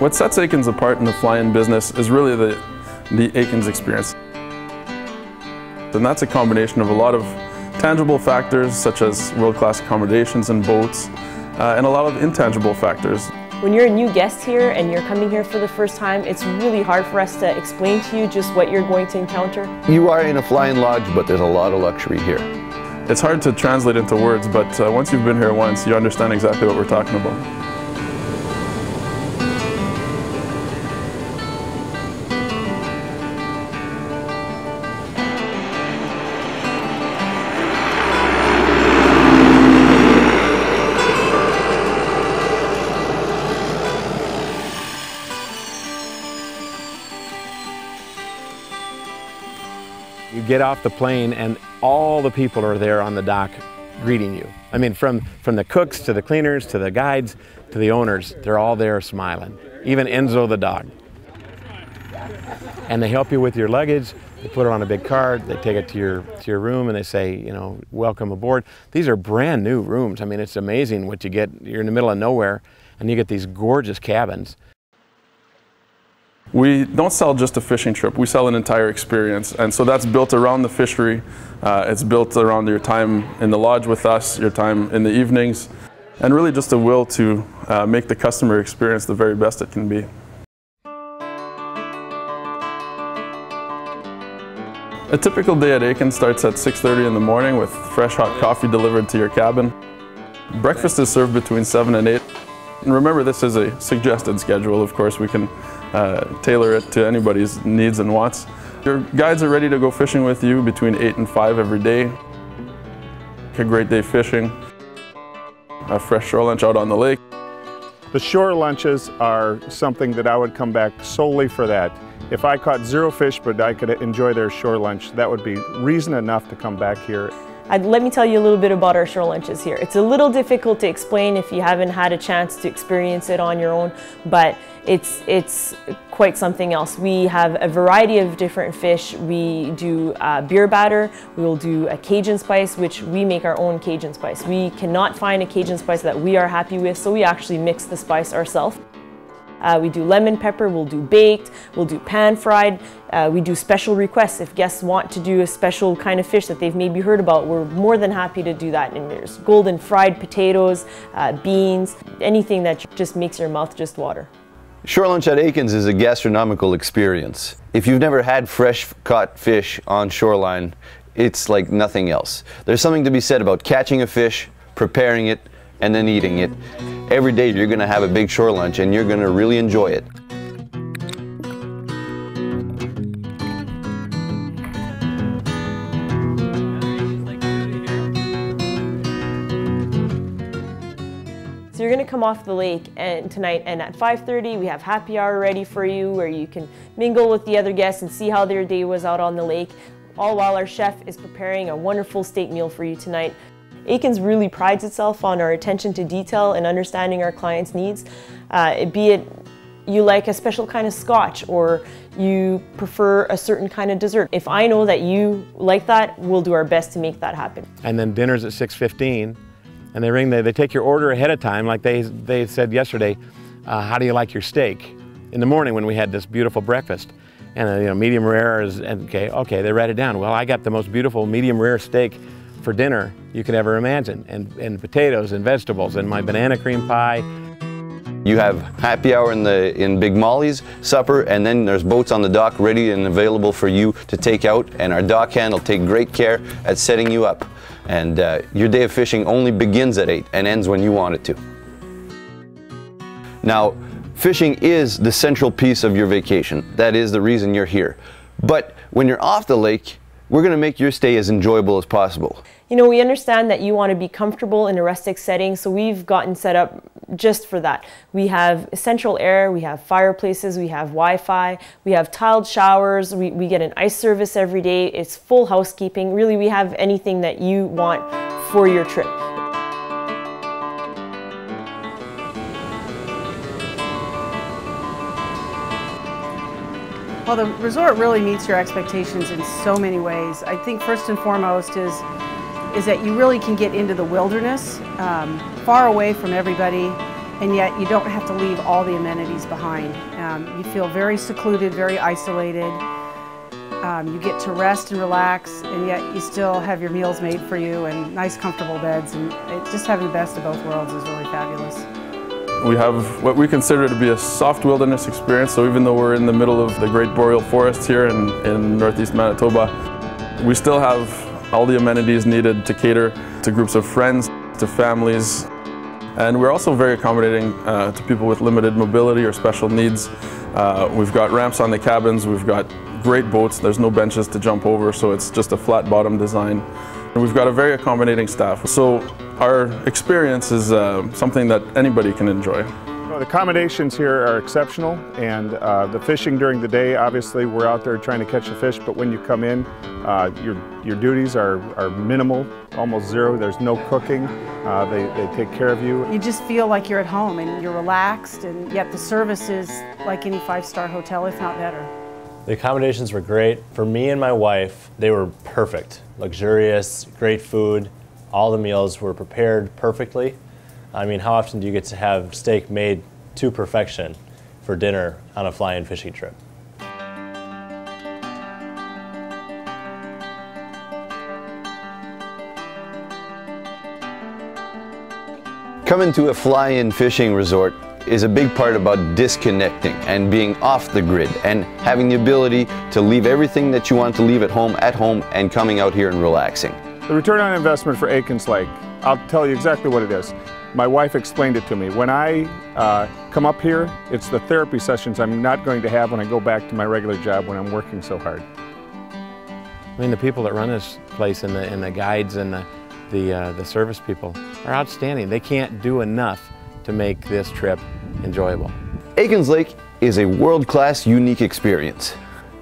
What sets Aikens apart in the fly-in business is really the, the Aikens experience. And that's a combination of a lot of tangible factors such as world-class accommodations and boats, uh, and a lot of intangible factors. When you're a new guest here and you're coming here for the first time, it's really hard for us to explain to you just what you're going to encounter. You are in a fly-in lodge, but there's a lot of luxury here. It's hard to translate into words, but uh, once you've been here once, you understand exactly what we're talking about. Get off the plane and all the people are there on the dock greeting you. I mean, from, from the cooks to the cleaners to the guides to the owners, they're all there smiling. Even Enzo the dog. And they help you with your luggage. They put it on a big card. They take it to your to your room and they say, you know, welcome aboard. These are brand new rooms. I mean, it's amazing what you get. You're in the middle of nowhere, and you get these gorgeous cabins. We don't sell just a fishing trip, we sell an entire experience. And so that's built around the fishery. Uh, it's built around your time in the lodge with us, your time in the evenings, and really just a will to uh, make the customer experience the very best it can be. A typical day at Aiken starts at 6.30 in the morning with fresh hot coffee delivered to your cabin. Breakfast is served between 7 and 8. And remember, this is a suggested schedule. Of course, we can uh, tailor it to anybody's needs and wants. Your guides are ready to go fishing with you between 8 and 5 every day. A great day fishing, a fresh shore lunch out on the lake. The shore lunches are something that I would come back solely for that. If I caught zero fish but I could enjoy their shore lunch, that would be reason enough to come back here. I'd, let me tell you a little bit about our shore lunches here. It's a little difficult to explain if you haven't had a chance to experience it on your own, but it's, it's quite something else. We have a variety of different fish. We do uh, beer batter, we will do a Cajun spice, which we make our own Cajun spice. We cannot find a Cajun spice that we are happy with, so we actually mix the spice ourselves. Uh, we do lemon pepper, we'll do baked, we'll do pan fried. Uh, we do special requests. If guests want to do a special kind of fish that they've maybe heard about, we're more than happy to do that. And there's golden fried potatoes, uh, beans, anything that just makes your mouth just water. Shore Lunch at Aikens is a gastronomical experience. If you've never had fresh caught fish on shoreline, it's like nothing else. There's something to be said about catching a fish, preparing it, and then eating it. Every day you're gonna have a big shore lunch and you're gonna really enjoy it. So you're gonna come off the lake and tonight and at 5.30 we have happy hour ready for you where you can mingle with the other guests and see how their day was out on the lake all while our chef is preparing a wonderful steak meal for you tonight. Aikens really prides itself on our attention to detail and understanding our clients' needs, uh, be it you like a special kind of scotch or you prefer a certain kind of dessert. If I know that you like that, we'll do our best to make that happen. And then dinner's at 6.15 and they ring, they, they take your order ahead of time like they, they said yesterday, uh, how do you like your steak? In the morning when we had this beautiful breakfast. And uh, you know, medium rare is, okay, okay, they write it down. Well, I got the most beautiful medium rare steak for dinner you could ever imagine, and, and potatoes and vegetables and my banana cream pie. You have happy hour in the in Big Molly's supper, and then there's boats on the dock ready and available for you to take out. And our dock hand will take great care at setting you up. And uh, your day of fishing only begins at 8 and ends when you want it to. Now, fishing is the central piece of your vacation. That is the reason you're here. But when you're off the lake, we're going to make your stay as enjoyable as possible. You know, we understand that you want to be comfortable in a rustic setting, so we've gotten set up just for that. We have central air, we have fireplaces, we have Wi-Fi, we have tiled showers, we, we get an ice service every day, it's full housekeeping. Really, we have anything that you want for your trip. Well, the resort really meets your expectations in so many ways. I think first and foremost is, is that you really can get into the wilderness, um, far away from everybody. and yet you don't have to leave all the amenities behind. Um, you feel very secluded, very isolated. Um, you get to rest and relax, and yet you still have your meals made for you and nice, comfortable beds. And just having the best of both worlds is really fabulous. We have what we consider to be a soft wilderness experience. So even though we're in the middle of the Great Boreal Forest here in, in northeast Manitoba, we still have all the amenities needed to cater to groups of friends, to families, and we're also very accommodating uh, to people with limited mobility or special needs. Uh, we've got ramps on the cabins, we've got great boats, there's no benches to jump over, so it's just a flat bottom design. And we've got a very accommodating staff. So our experience is uh, something that anybody can enjoy. The accommodations here are exceptional and uh, the fishing during the day, obviously we're out there trying to catch the fish, but when you come in, uh, your, your duties are, are minimal, almost zero. There's no cooking. Uh, they, they take care of you. You just feel like you're at home and you're relaxed, and yet the service is like any five-star hotel, if not better. The accommodations were great. For me and my wife, they were perfect. Luxurious, great food. All the meals were prepared perfectly. I mean, how often do you get to have steak made to perfection for dinner on a fly-in fishing trip? Coming to a fly-in fishing resort is a big part about disconnecting and being off the grid and having the ability to leave everything that you want to leave at home at home and coming out here and relaxing. The return on investment for Aikens Lake, I'll tell you exactly what it is. My wife explained it to me. When I uh, come up here, it's the therapy sessions I'm not going to have when I go back to my regular job when I'm working so hard. I mean, the people that run this place and the, and the guides and the, the, uh, the service people are outstanding. They can't do enough to make this trip enjoyable. Aikens Lake is a world-class, unique experience.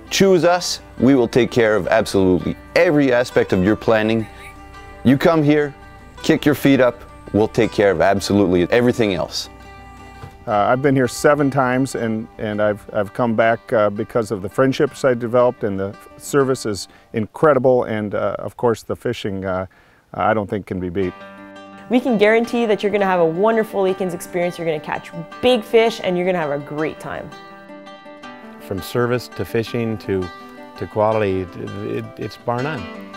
Choose us, we will take care of absolutely every aspect of your planning. You come here, kick your feet up, we'll take care of absolutely everything else. Uh, I've been here seven times and, and I've, I've come back uh, because of the friendships I developed and the service is incredible and uh, of course the fishing uh, I don't think can be beat. We can guarantee that you're going to have a wonderful Aikens experience. You're going to catch big fish and you're going to have a great time. From service to fishing to, to quality, it, it, it's bar none.